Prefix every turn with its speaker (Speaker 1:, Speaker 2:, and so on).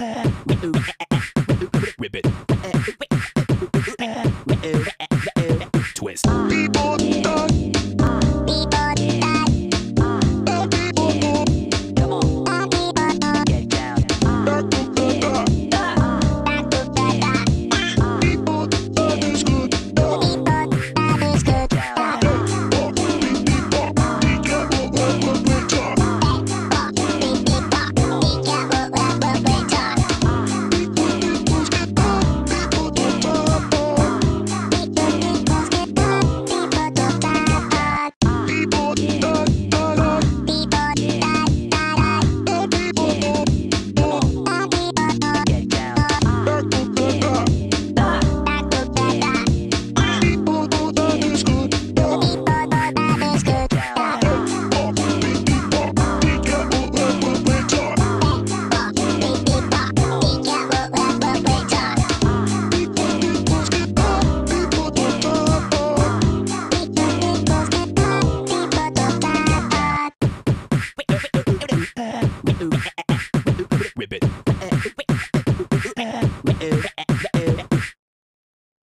Speaker 1: Ooh. it.